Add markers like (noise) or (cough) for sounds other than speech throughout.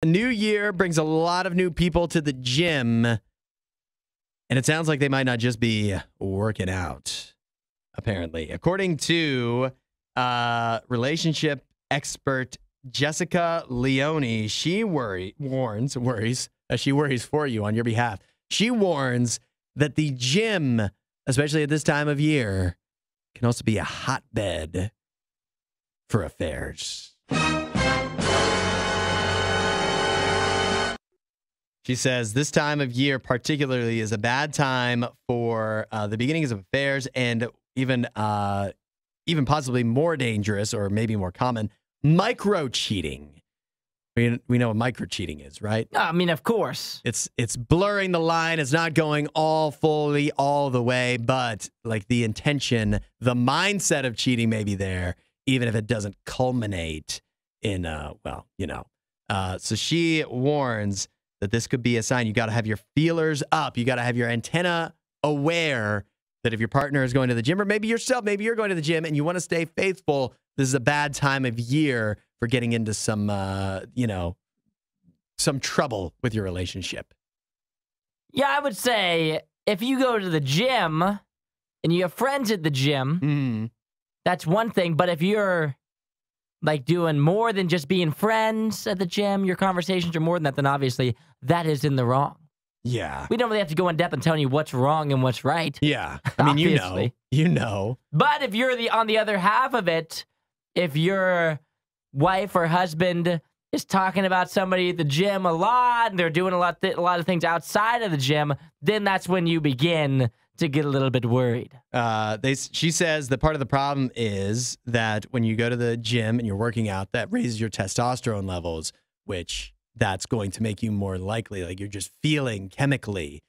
A new year brings a lot of new people to the gym, and it sounds like they might not just be working out, apparently. According to uh, relationship expert Jessica Leoni, she worry, warns, worries, uh, she worries for you on your behalf. She warns that the gym, especially at this time of year, can also be a hotbed for affairs. She says this time of year, particularly, is a bad time for uh, the beginnings of affairs, and even, uh, even possibly more dangerous, or maybe more common, micro cheating. We we know what micro cheating is, right? I mean, of course. It's it's blurring the line. It's not going all fully all the way, but like the intention, the mindset of cheating may be there, even if it doesn't culminate in uh well, you know. Uh, so she warns that this could be a sign you got to have your feelers up. You got to have your antenna aware that if your partner is going to the gym, or maybe yourself, maybe you're going to the gym and you want to stay faithful, this is a bad time of year for getting into some, uh, you know, some trouble with your relationship. Yeah, I would say if you go to the gym and you have friends at the gym, Mm. that's one thing. But if you're like doing more than just being friends at the gym, your conversations are more than that, then obviously that is in the wrong. Yeah. We don't really have to go in depth and telling you what's wrong and what's right. Yeah. I (laughs) mean, you know, you know. But if you're the on the other half of it, if your wife or husband is talking about somebody at the gym a lot and they're doing a lot th- a lot of things outside of the gym, then that's when you begin to get a little bit worried. Uh, they she says that part of the problem is that when you go to the gym and you're working out, that raises your testosterone levels, which that's going to make you more likely, like you're just feeling chemically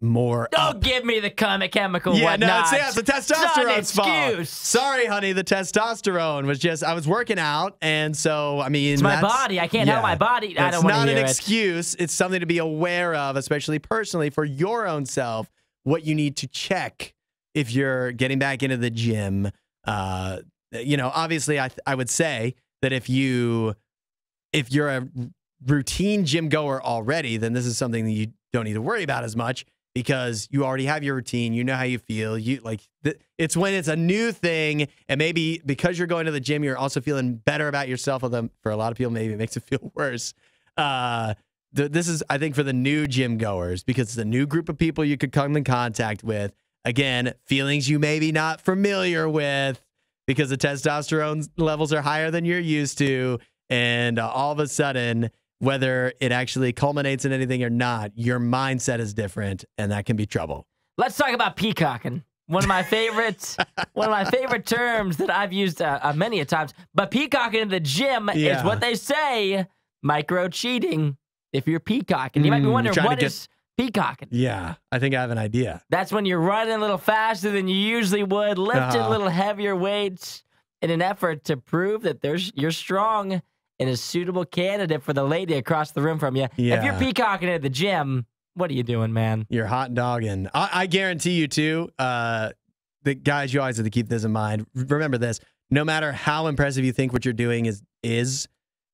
more. Don't up. give me the chemi- chemical Yeah, no, it's, yeah, it's the It's testosterone's fault. Sorry, honey, the testosterone was just I was working out, and so I mean, It's my body. I can't help my body. I don't want not an it. excuse. It's something to be aware of, especially personally for your own self. What you need to check if you're getting back into the gym. Uh, you know, obviously, I I would say that if you if you're a routine gym goer already, then this is something that you don't need to worry about as much because you already have your routine. You know how you feel. You like it's when it's a new thing, and maybe because you're going to the gym, you're also feeling better about yourself. Although for a lot of people, maybe it makes it feel (laughs) worse. Uh, th- this is, I think, for the new gym goers because it's a new group of people you could come in contact with. Again, feelings you may be not familiar with because the testosterone levels are higher than you're used to, and uh, all of a sudden whether it actually culminates in anything or not, your mindset is different, and that can be trouble. Let's talk about peacocking. One of my favorites, (laughs) one of my favorite terms that I've used uh, uh, many a times. But peacocking in the gym is what they say micro cheating. If you're peacocking, you might be Mm, wondering what get- is peacocking. Yeah, I think I have an idea. That's when you're running a little faster than you usually would, lifting a Uh-huh. little heavier weights in an effort to prove that there's you're strong and a suitable candidate for the lady across the room from you. If you're peacocking at the gym, what are you doing, man? You're hot dogging. I, I guarantee you too. Uh, the guys, you always have to keep this in mind. Remember this: no matter how impressive you think what you're doing is is,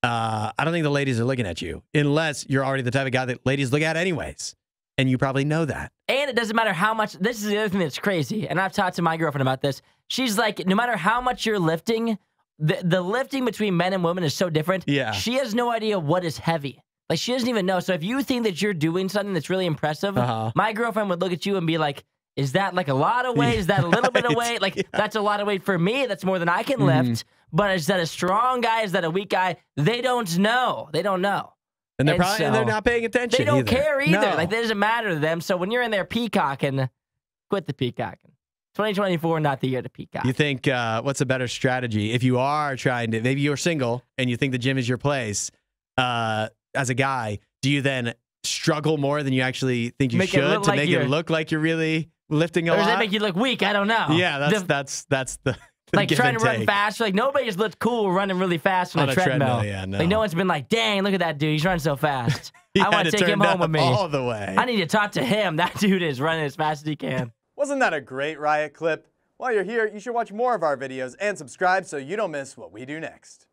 uh, I don't think the ladies are looking at you unless you're already the type of guy that ladies look at anyways, and you probably know that. And it doesn't matter how much. This is the other thing that's crazy. And I've talked to my girlfriend about this. She's like, no matter how much you're lifting, the, the lifting between men and women is so different. Yeah. She has no idea what is heavy. Like, she doesn't even know. So if you think that you're doing something that's really impressive, Uh-huh. my girlfriend would look at you and be like, is that like a lot of weight? Is that a little bit of (laughs) weight? Like, that's a lot of weight for me. That's more than I can lift. But is that a strong guy? Is that a weak guy? They don't know. They don't know. And they're And probably and they're not paying attention. They don't either. care either. No. Like, that doesn't matter to them. So when you're in there peacocking, quit the peacocking. 2024, not the year to peacock. You think uh, what's a better strategy if you are trying to? Maybe you're single and you think the gym is your place. Uh, as a guy, do you then struggle more than you actually think you Make should to like make it look like you're really lifting a or does lot? that make you look weak? I don't know. yeah, that's The- that's that's the (laughs) like trying and to run take. fast. Like nobody's looked cool running really fast on, On a a treadmill. treadmill, yeah, no. Like no one's been like, dang, look at that dude. He's running so fast. (laughs) I want to take him home with me. all the way. I need to talk to him. (laughs) That dude is running as fast as he can. Wasn't that a great riot clip? While you're here, you should watch more of our videos and subscribe so you don't miss what we do next.